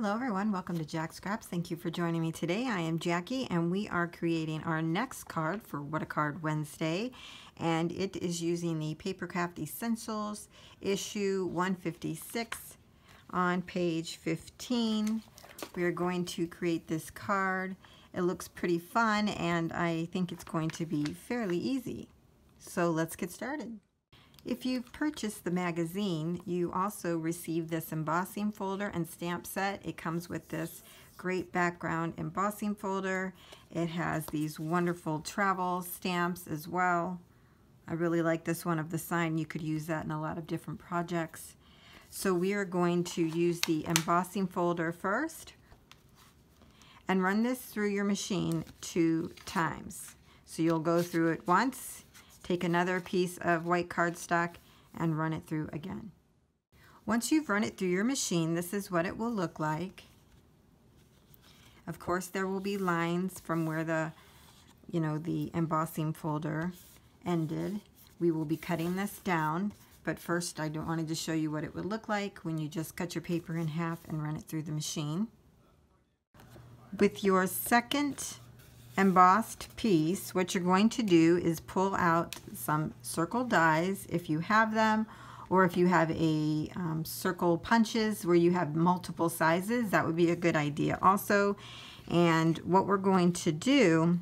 Hello everyone, welcome to Jacqs Scraps. Thank you for joining me today. I am Jackie and we are creating our next card for What a Card Wednesday and it is using the Papercraft Essentials issue 156 on page 15. We are going to create this card. It looks pretty fun and I think it's going to be fairly easy. So let's get started. If you've purchased the magazine, you also receive this embossing folder and stamp set. It comes with this great background embossing folder. It has these wonderful travel stamps as well. I really like this one of the sign. You could use that in a lot of different projects. So we are going to use the embossing folder first and run this through your machine two times. So you'll go through it once Take another piece of white cardstock and run it through again. Once you've run it through your machine, this is what it will look like. Of course, there will be lines from where the, you know, the embossing folder ended. We will be cutting this down, but first I wanted to show you what it would look like when you just cut your paper in half and run it through the machine. With your second embossed piece, what you're going to do is pull out some circle dies if you have them, or if you have a um, circle punches where you have multiple sizes, that would be a good idea also. And what we're going to do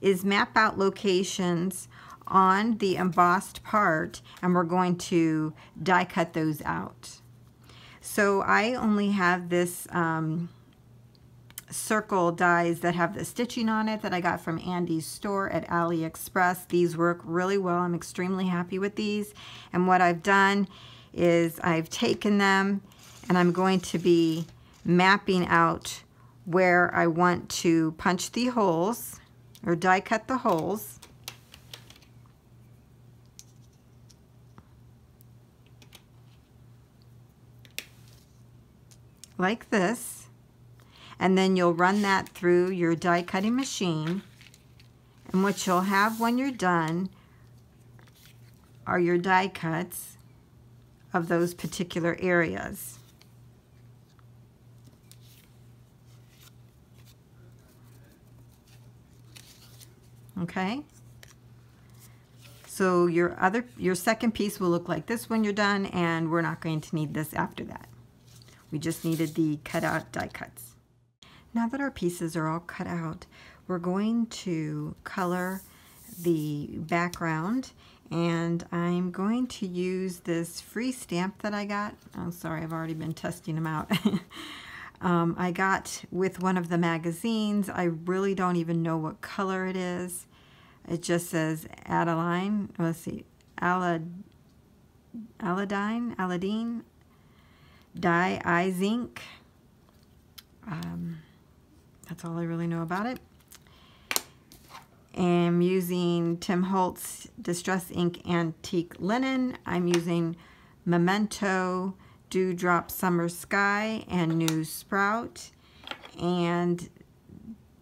is map out locations on the embossed part and we're going to die cut those out. So I only have this um, circle dies that have the stitching on it that I got from Andy's store at AliExpress. These work really well. I'm extremely happy with these. And what I've done is I've taken them and I'm going to be mapping out where I want to punch the holes or die cut the holes. Like this and then you'll run that through your die cutting machine and what you'll have when you're done are your die cuts of those particular areas. Okay? So your other your second piece will look like this when you're done and we're not going to need this after that. We just needed the cut out die cuts. Now that our pieces are all cut out, we're going to color the background and I'm going to use this free stamp that I got. Oh, sorry, I've already been testing them out. um, I got with one of the magazines. I really don't even know what color it is. It just says Adeline. Let's see, Alad, Aladine, Aladine, Dye Eye Zinc. Um, that's all I really know about it. I'm using Tim Holtz Distress Ink Antique Linen. I'm using Memento Dewdrop Summer Sky and New Sprout. And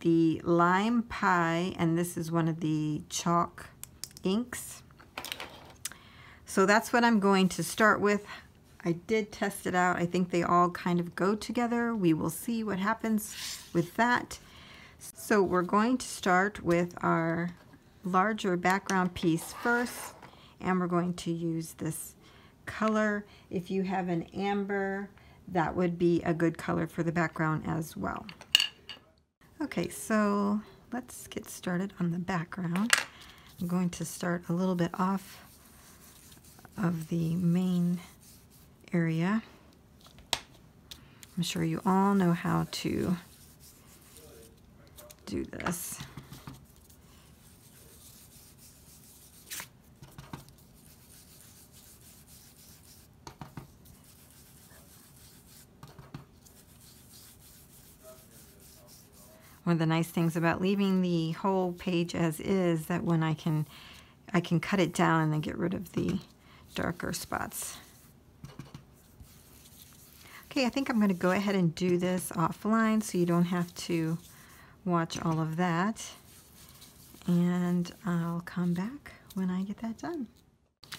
the Lime Pie, and this is one of the chalk inks. So that's what I'm going to start with. I did test it out. I think they all kind of go together. We will see what happens with that. So we're going to start with our larger background piece first, and we're going to use this color. If you have an amber, that would be a good color for the background as well. Okay, so let's get started on the background. I'm going to start a little bit off of the main area. I'm sure you all know how to do this. One of the nice things about leaving the whole page as is that when I can I can cut it down and then get rid of the darker spots. Okay, I think I'm going to go ahead and do this offline so you don't have to watch all of that. And I'll come back when I get that done.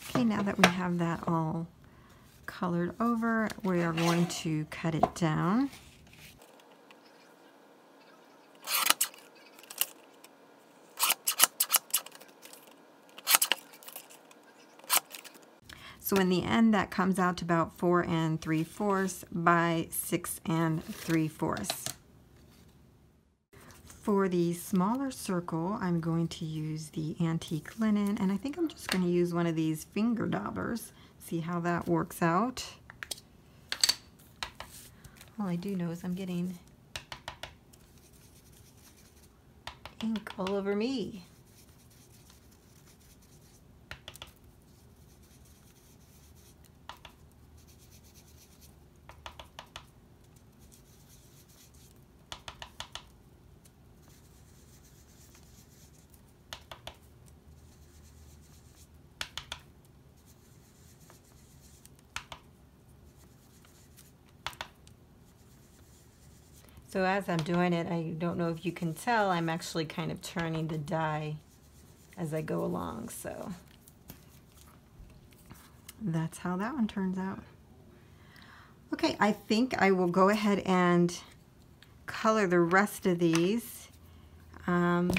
Okay, now that we have that all colored over, we are going to cut it down. So in the end, that comes out to about 4 and 3 fourths by 6 and 3 fourths. For the smaller circle, I'm going to use the antique linen, and I think I'm just going to use one of these finger daubers. See how that works out. All I do know is I'm getting ink all over me. So as I'm doing it, I don't know if you can tell, I'm actually kind of turning the die as I go along. So that's how that one turns out. Okay, I think I will go ahead and color the rest of these. Um,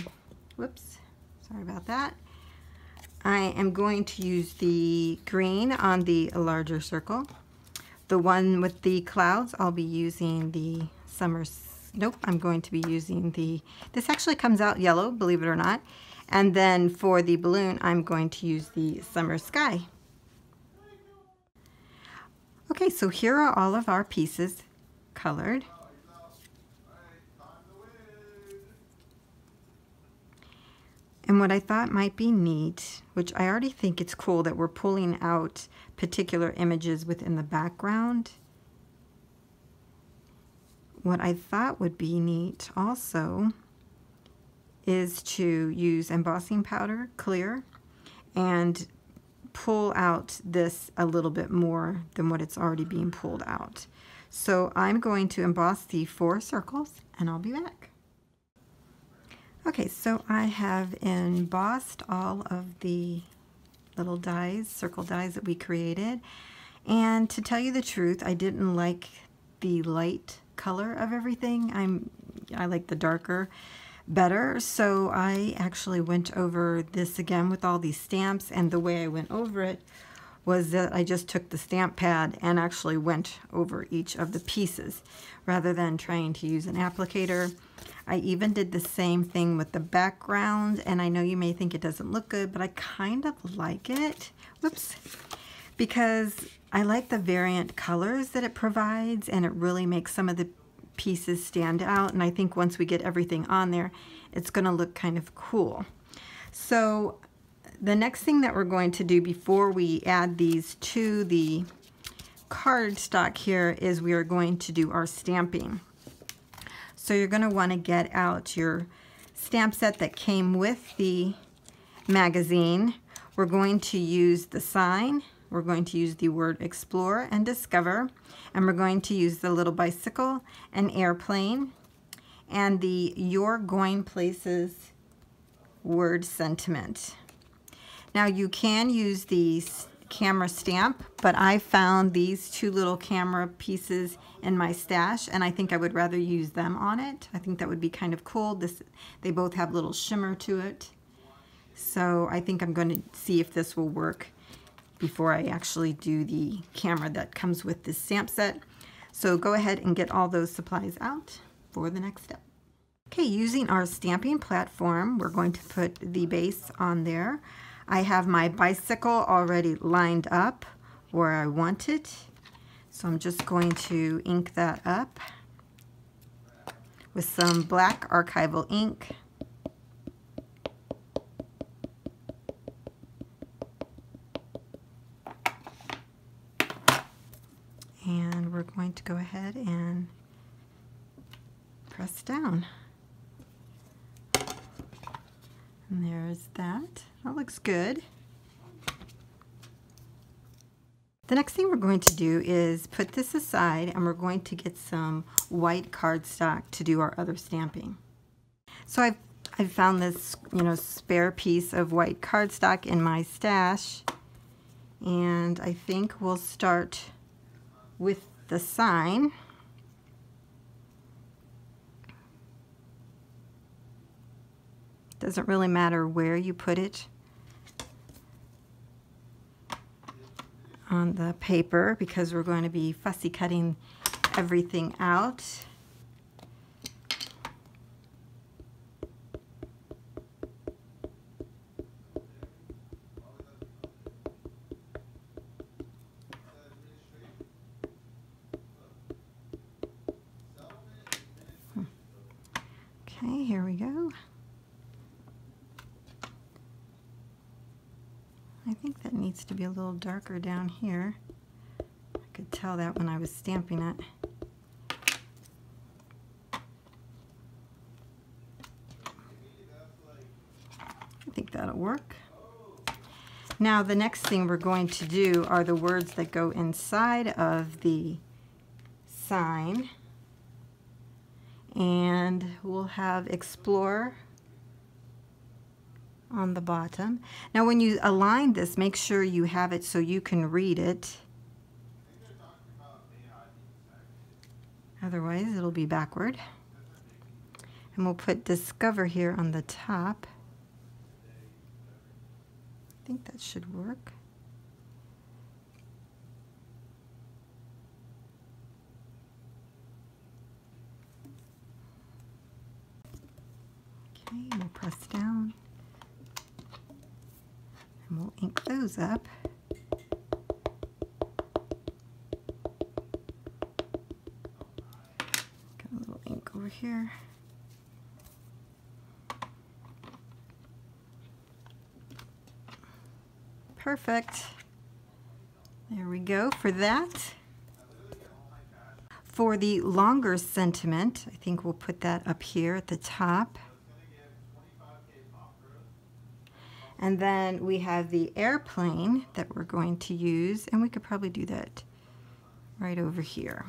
whoops, sorry about that. I am going to use the green on the larger circle. The one with the clouds, I'll be using the summer, nope, I'm going to be using the, this actually comes out yellow, believe it or not. And then for the balloon, I'm going to use the summer sky. Okay, so here are all of our pieces colored. And what I thought might be neat, which I already think it's cool that we're pulling out particular images within the background, what I thought would be neat also is to use embossing powder, clear, and pull out this a little bit more than what it's already being pulled out. So I'm going to emboss the four circles and I'll be back. Okay, so I have embossed all of the little dies, circle dies that we created. And to tell you the truth, I didn't like the light color of everything. I'm I like the darker better. So I actually went over this again with all these stamps and the way I went over it was that I just took the stamp pad and actually went over each of the pieces rather than trying to use an applicator. I even did the same thing with the background and I know you may think it doesn't look good but I kind of like it. Whoops. Because I like the variant colors that it provides and it really makes some of the pieces stand out and I think once we get everything on there it's going to look kind of cool. So the next thing that we're going to do before we add these to the cardstock here is we are going to do our stamping. So you're going to want to get out your stamp set that came with the magazine. We're going to use the sign we're going to use the word explore and discover, and we're going to use the little bicycle and airplane, and the you're going places word sentiment. Now you can use the camera stamp, but I found these two little camera pieces in my stash, and I think I would rather use them on it. I think that would be kind of cool. This, They both have little shimmer to it. So I think I'm going to see if this will work before I actually do the camera that comes with this stamp set. So go ahead and get all those supplies out for the next step. Okay, using our stamping platform, we're going to put the base on there. I have my bicycle already lined up where I want it. So I'm just going to ink that up with some black archival ink. we're going to go ahead and press down. And there's that. That looks good. The next thing we're going to do is put this aside and we're going to get some white cardstock to do our other stamping. So I've, I've found this, you know, spare piece of white cardstock in my stash and I think we'll start with the sign. Doesn't really matter where you put it on the paper because we're going to be fussy cutting everything out. Okay, here we go. I think that needs to be a little darker down here. I could tell that when I was stamping it. I think that'll work. Now the next thing we're going to do are the words that go inside of the sign and we'll have explore on the bottom. Now when you align this, make sure you have it so you can read it. Otherwise it'll be backward. And we'll put discover here on the top. I think that should work. Okay, we'll press down. And we'll ink those up. Got a little ink over here. Perfect. There we go for that. For the longer sentiment, I think we'll put that up here at the top. And then we have the airplane that we're going to use, and we could probably do that right over here.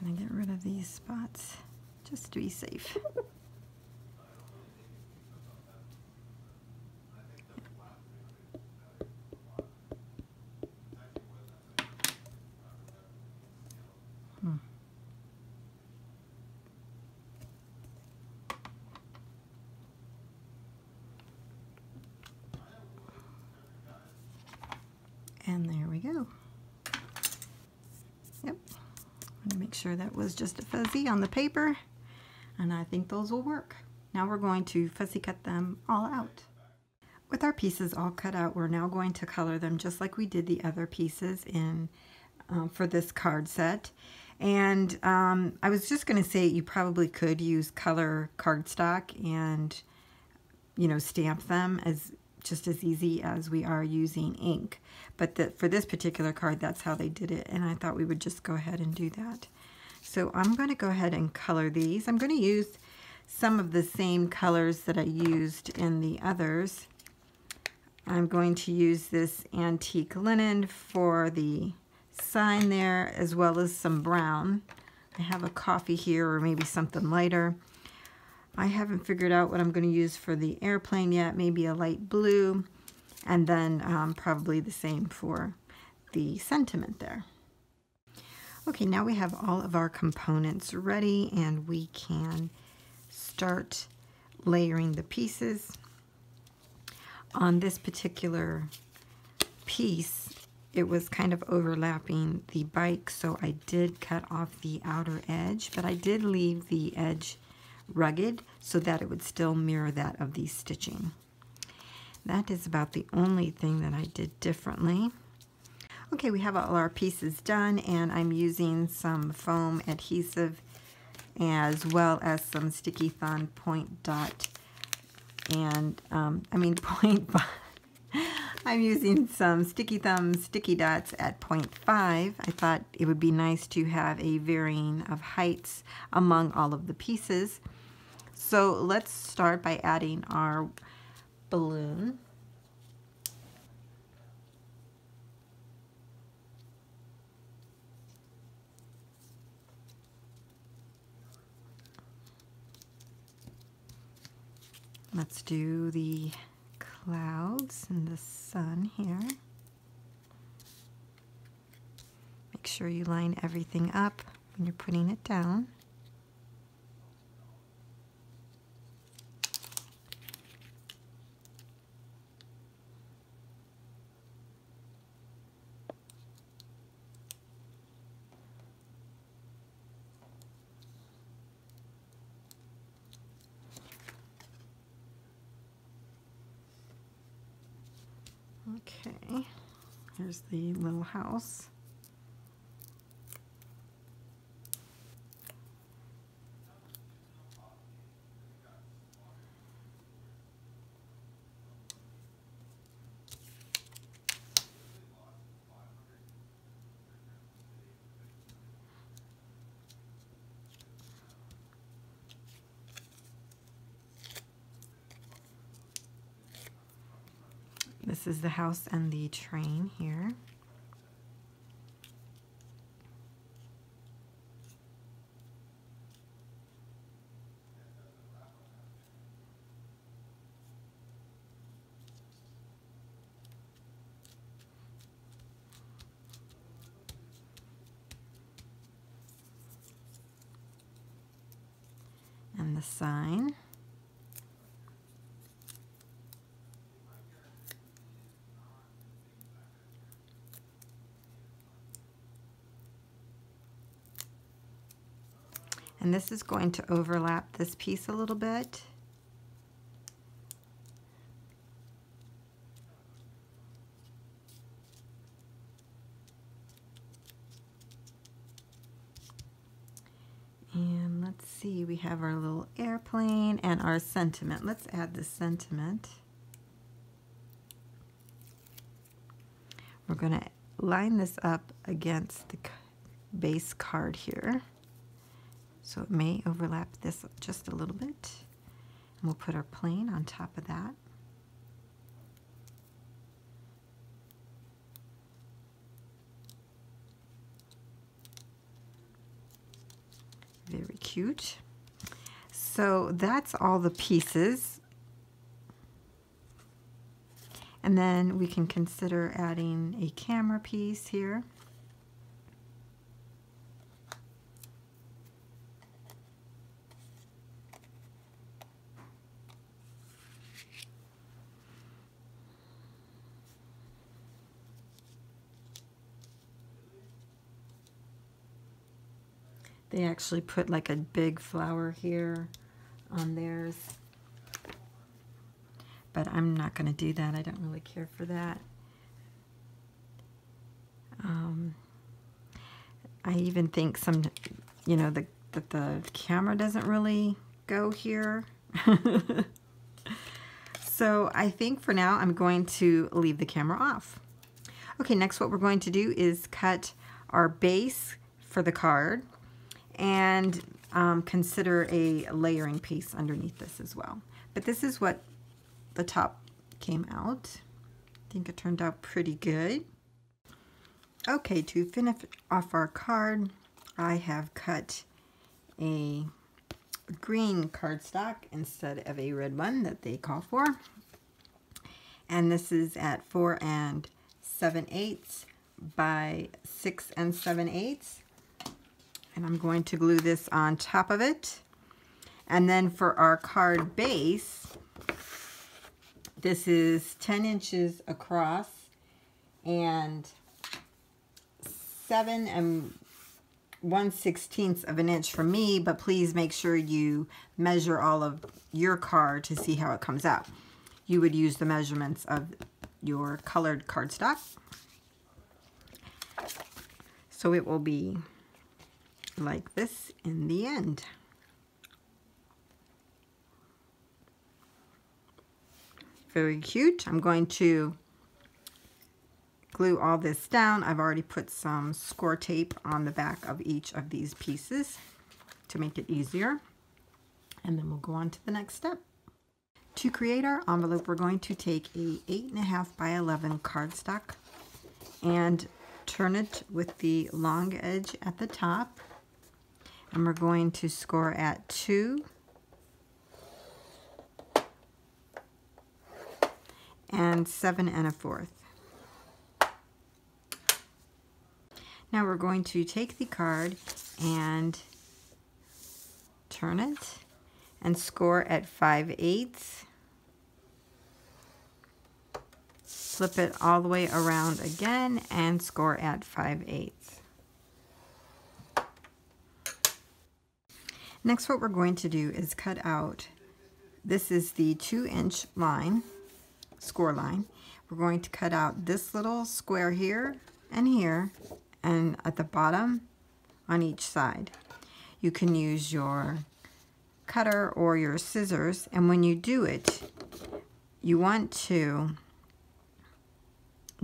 Gonna get rid of these spots just to be safe. Hmm. And there we go. Yep. Want to make sure that was just a fuzzy on the paper. And I think those will work. Now we're going to fussy cut them all out. With our pieces all cut out, we're now going to color them just like we did the other pieces in um, for this card set. And um, I was just going to say you probably could use color cardstock and, you know, stamp them as just as easy as we are using ink. But the, for this particular card, that's how they did it. And I thought we would just go ahead and do that. So I'm going to go ahead and color these. I'm going to use some of the same colors that I used in the others. I'm going to use this antique linen for the sign there as well as some brown. I have a coffee here or maybe something lighter. I haven't figured out what I'm going to use for the airplane yet. Maybe a light blue and then um, probably the same for the sentiment there. Okay, now we have all of our components ready and we can start layering the pieces. On this particular piece, it was kind of overlapping the bike, so I did cut off the outer edge, but I did leave the edge rugged so that it would still mirror that of the stitching. That is about the only thing that I did differently. Okay, we have all our pieces done and I'm using some foam adhesive as well as some Sticky Thumb point dot and um, I mean point I'm using some Sticky Thumb sticky dots at 0.5. I thought it would be nice to have a varying of heights among all of the pieces. So let's start by adding our balloon. Let's do the clouds and the sun here. Make sure you line everything up when you're putting it down. Okay, here's the little house. This is the house and the train here. And the sign. And this is going to overlap this piece a little bit. And let's see, we have our little airplane and our sentiment. Let's add the sentiment. We're going to line this up against the base card here. So it may overlap this just a little bit. And we'll put our plane on top of that. Very cute. So that's all the pieces. And then we can consider adding a camera piece here. They actually put like a big flower here on theirs. But I'm not going to do that. I don't really care for that. Um, I even think some, you know, the, that the camera doesn't really go here. so I think for now I'm going to leave the camera off. Okay, next what we're going to do is cut our base for the card and um, consider a layering piece underneath this as well. But this is what the top came out. I think it turned out pretty good. Okay, to finish off our card, I have cut a green cardstock instead of a red one that they call for. And this is at 4 and 7 eighths by 6 and 7 eighths and I'm going to glue this on top of it. And then for our card base, this is 10 inches across and 7 and 1 16th of an inch for me, but please make sure you measure all of your card to see how it comes out. You would use the measurements of your colored cardstock. So it will be like this in the end. Very cute. I'm going to glue all this down. I've already put some score tape on the back of each of these pieces to make it easier. And then we'll go on to the next step. To create our envelope, we're going to take a 8.5 by 11 cardstock and turn it with the long edge at the top and we're going to score at 2 and seven and a fourth. Now we're going to take the card and turn it and score at 5 eighths. Flip it all the way around again and score at 5 eighths. Next what we're going to do is cut out, this is the 2 inch line, score line. We're going to cut out this little square here and here and at the bottom on each side. You can use your cutter or your scissors and when you do it you want to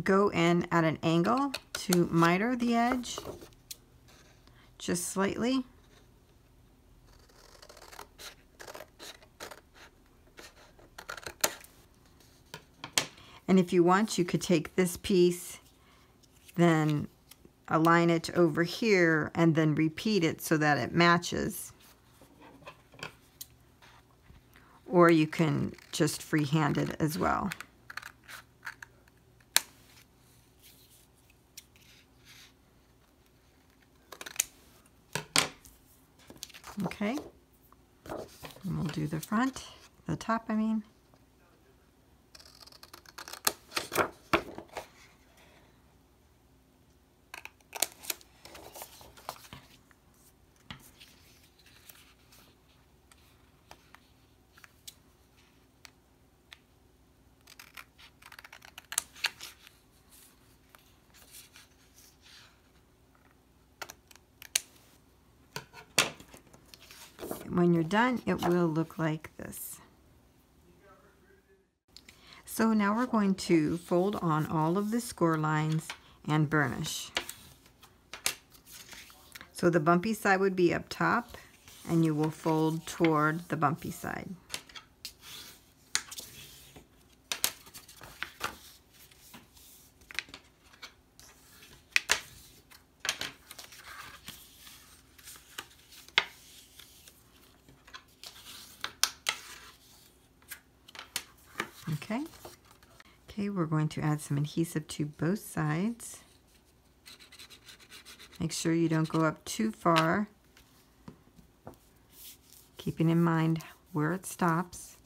go in at an angle to miter the edge just slightly and if you want you could take this piece then align it over here and then repeat it so that it matches. Or you can just freehand it as well. Okay, and we'll do the front, the top I mean. Done, it will look like this. So now we're going to fold on all of the score lines and burnish. So the bumpy side would be up top and you will fold toward the bumpy side. Okay. Okay, we're going to add some adhesive to both sides. Make sure you don't go up too far. Keeping in mind where it stops.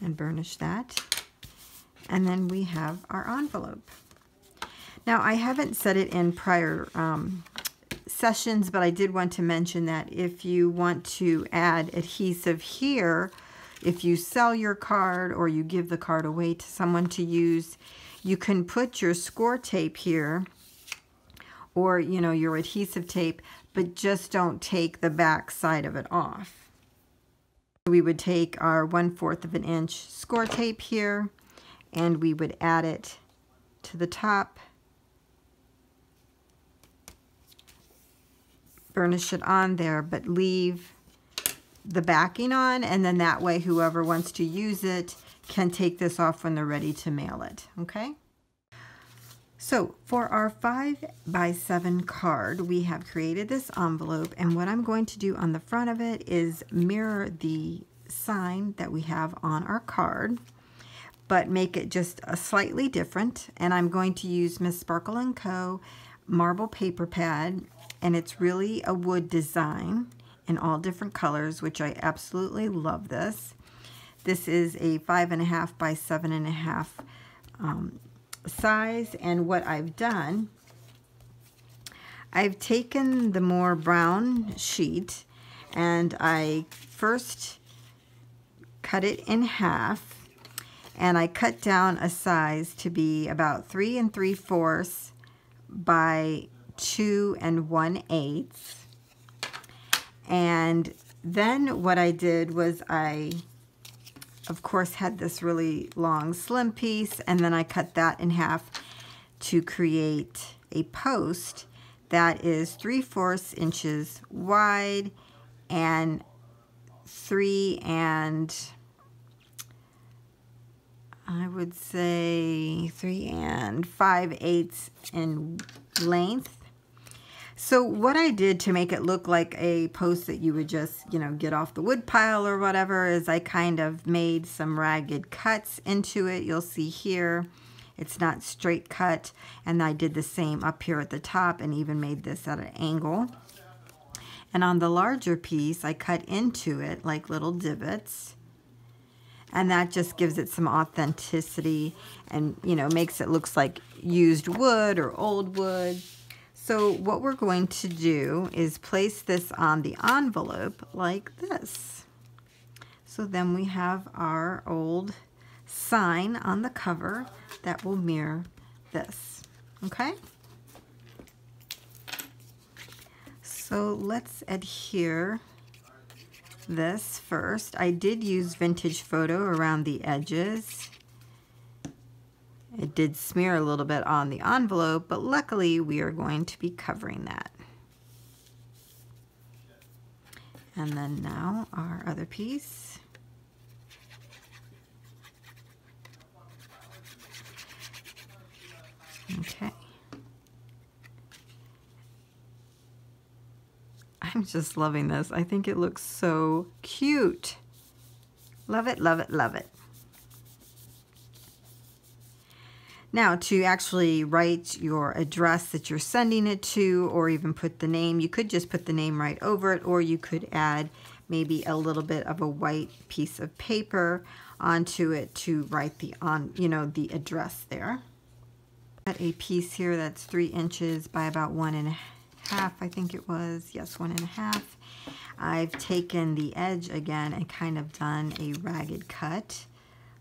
And burnish that. And then we have our envelope. Now I haven't set it in prior um, sessions, but I did want to mention that if you want to add adhesive here, if you sell your card or you give the card away to someone to use, you can put your score tape here or, you know, your adhesive tape, but just don't take the back side of it off. We would take our 1 4th of an inch score tape here and we would add it to the top burnish it on there, but leave the backing on, and then that way whoever wants to use it can take this off when they're ready to mail it, okay? So for our 5 by 7 card, we have created this envelope, and what I'm going to do on the front of it is mirror the sign that we have on our card, but make it just a slightly different, and I'm going to use Miss Sparkle & Co. marble paper pad and it's really a wood design in all different colors, which I absolutely love this. This is a five and a half by seven and a half um, size, and what I've done, I've taken the more brown sheet and I first cut it in half and I cut down a size to be about three and three fourths by two and one eighth. And then what I did was I, of course, had this really long slim piece, and then I cut that in half to create a post that is 3 fourths inches wide and 3 and I would say 3 and 5 eighths in length. So what I did to make it look like a post that you would just, you know, get off the wood pile or whatever is I kind of made some ragged cuts into it. You'll see here it's not straight cut and I did the same up here at the top and even made this at an angle. And on the larger piece I cut into it like little divots and that just gives it some authenticity and you know makes it looks like used wood or old wood so what we're going to do is place this on the envelope like this. So then we have our old sign on the cover that will mirror this. Okay? So let's adhere this first. I did use vintage photo around the edges it did smear a little bit on the envelope, but luckily we are going to be covering that. And then now our other piece. Okay. I'm just loving this. I think it looks so cute. Love it, love it, love it. Now, to actually write your address that you're sending it to, or even put the name, you could just put the name right over it, or you could add maybe a little bit of a white piece of paper onto it to write the on, you know, the address there. Got a piece here that's three inches by about one and a half, I think it was. Yes, one and a half. I've taken the edge again and kind of done a ragged cut.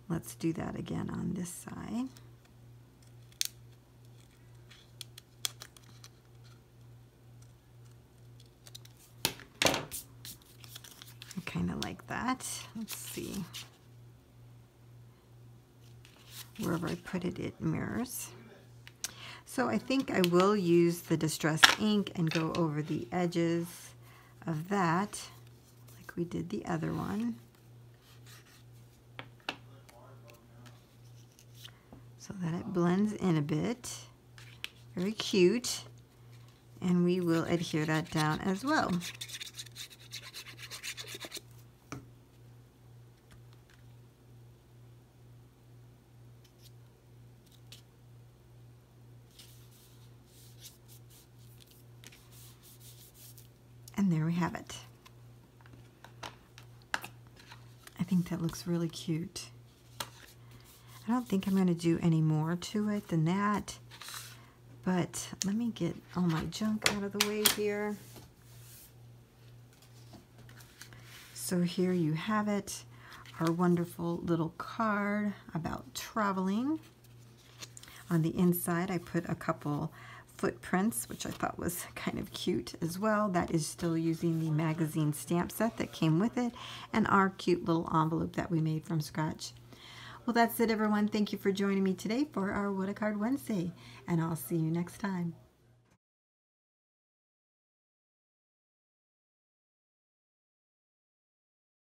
Let's do that again on this side. Kind of like that. Let's see. Wherever I put it, it mirrors. So I think I will use the Distress ink and go over the edges of that like we did the other one. So that it blends in a bit. Very cute. And we will adhere that down as well. And there we have it. I think that looks really cute. I don't think I'm going to do any more to it than that. But let me get all my junk out of the way here. So here you have it, our wonderful little card about traveling. On the inside, I put a couple footprints, which I thought was kind of cute as well. That is still using the magazine stamp set that came with it and our cute little envelope that we made from scratch. Well, that's it, everyone. Thank you for joining me today for our What a Card Wednesday, and I'll see you next time.